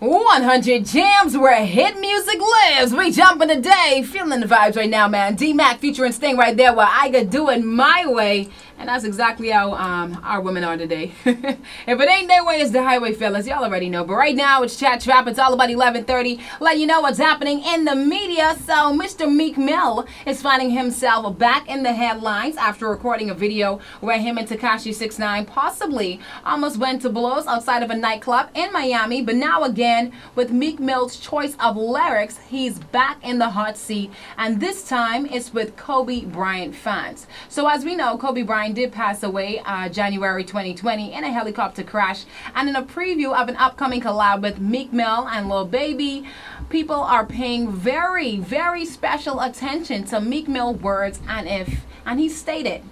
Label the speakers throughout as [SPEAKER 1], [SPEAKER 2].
[SPEAKER 1] 100 Jamz where hit music lives. We jumping today, feeling the vibes right now, man. D Mac featuring Sting right there while I could do it my way. And that's exactly how um, our women are today. if it ain't their way, it's the highway, fellas. Y'all already know. But right now, it's Chat Trap. It's all about 1130. Let you know what's happening in the media. So, Mr. Meek Mill is finding himself back in the headlines after recording a video where him and Tekashi 69 possibly almost went to blows outside of a nightclub in Miami. But now again, with Meek Mill's choice of lyrics, he's back in the hot seat. And this time, it's with Kobe Bryant fans. So, as we know, Kobe Bryant did pass away uh, January 2020 in a helicopter crash. And in a preview of an upcoming collab with Meek Mill and Lil Baby, people are paying very, very special attention to Meek Mill words and if, and he stated,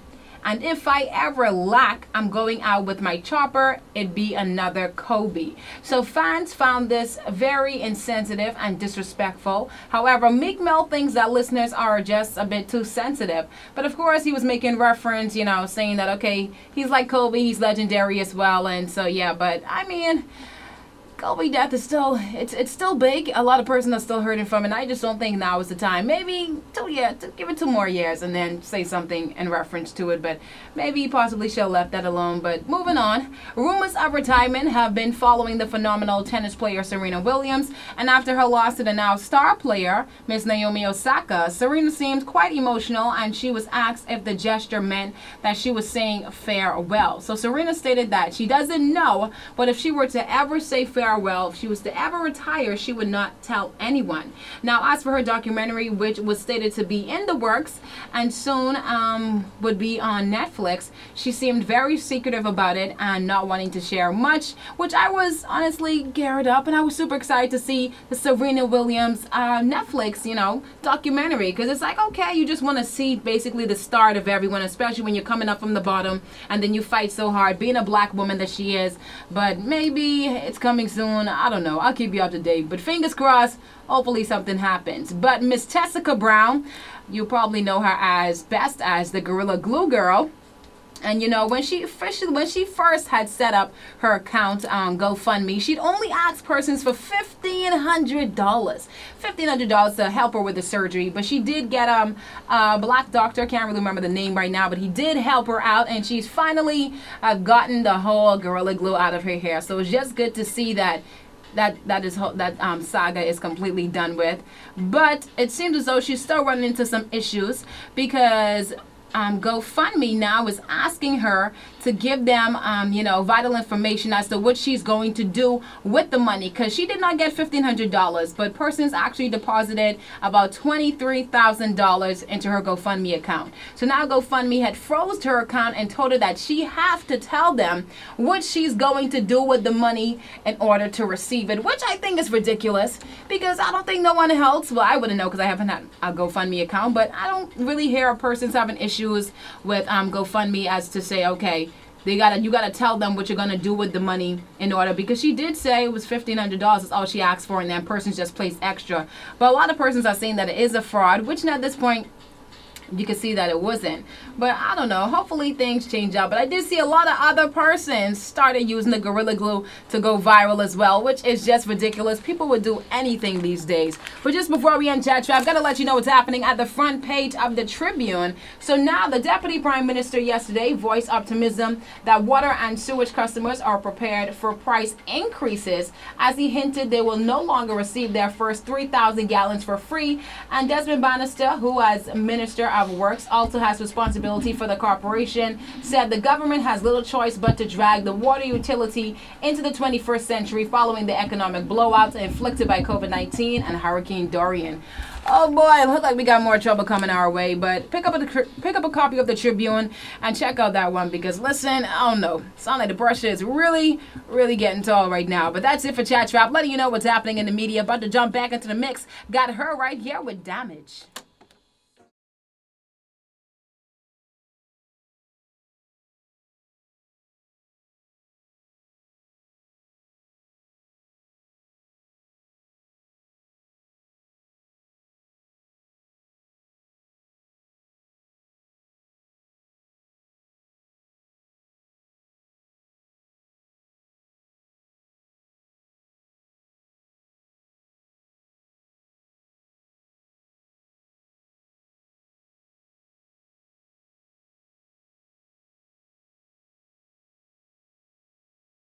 [SPEAKER 1] and if I ever lack, I'm going out with my chopper, it'd be another Kobe. So fans found this very insensitive and disrespectful. However, Meek Mill thinks that listeners are just a bit too sensitive. But of course, he was making reference, you know, saying that, okay, he's like Kobe, he's legendary as well. And so, yeah, but I mean, Kobe death is still it's it's still big. A lot of person are still hurting from it. And I just don't think now is the time. Maybe two years, give it two more years, and then say something in reference to it. But maybe possibly she'll left that alone. But moving on, rumors of retirement have been following the phenomenal tennis player Serena Williams, and after her loss to the now star player Miss Naomi Osaka, Serena seemed quite emotional, and she was asked if the gesture meant that she was saying farewell. So Serena stated that she doesn't know, but if she were to ever say farewell farewell. If she was to ever retire, she would not tell anyone. Now, as for her documentary, which was stated to be in the works and soon um, would be on Netflix, she seemed very secretive about it and not wanting to share much, which I was honestly geared up and I was super excited to see the Serena Williams uh, Netflix, you know, documentary because it's like, okay, you just want to see basically the start of everyone, especially when you're coming up from the bottom and then you fight so hard, being a black woman that she is. But maybe it's coming soon. I don't know. I'll keep you up to date. But fingers crossed, hopefully something happens. But Miss Tessica Brown, you probably know her as best as the Gorilla Glue Girl. And you know, when she first when she first had set up her account on GoFundMe, she'd only ask persons for fifteen hundred dollars, fifteen hundred dollars to help her with the surgery. But she did get um a black doctor, can't really remember the name right now, but he did help her out, and she's finally uh, gotten the whole gorilla glue out of her hair. So it's just good to see that that that is that um, saga is completely done with. But it seems as though she's still running into some issues because um, GoFundMe now is asking her to give them, um, you know, vital information as to what she's going to do with the money because she did not get $1,500, but persons actually deposited about $23,000 into her GoFundMe account. So now GoFundMe had froze her account and told her that she have to tell them what she's going to do with the money in order to receive it, which I think is ridiculous because I don't think no one else, well, I wouldn't know because I haven't had a GoFundMe account, but I don't really hear a person's having issues issues with um, GoFundMe as to say, okay, they gotta you gotta tell them what you're gonna do with the money in order because she did say it was fifteen hundred dollars is all she asked for and then persons just placed extra. But a lot of persons are saying that it is a fraud, which at this point you can see that it wasn't. But I don't know. Hopefully things change up. But I did see a lot of other persons started using the Gorilla Glue to go viral as well, which is just ridiculous. People would do anything these days. But just before we end chat, I've got to let you know what's happening at the front page of the Tribune. So now the Deputy Prime Minister yesterday voiced optimism that water and sewage customers are prepared for price increases as he hinted they will no longer receive their first 3,000 gallons for free. And Desmond Bannister, who as Minister of Works also has responsibility for the corporation, said the government has little choice but to drag the water utility into the 21st century following the economic blowouts inflicted by COVID 19 and Hurricane Dorian. Oh boy, it looks like we got more trouble coming our way. But pick up a pick up a copy of the Tribune and check out that one because listen, I don't know, sound like the brush is really, really getting tall right now. But that's it for Chat Trap, letting you know what's happening in the media. About to jump back into the mix. Got her right here with damage.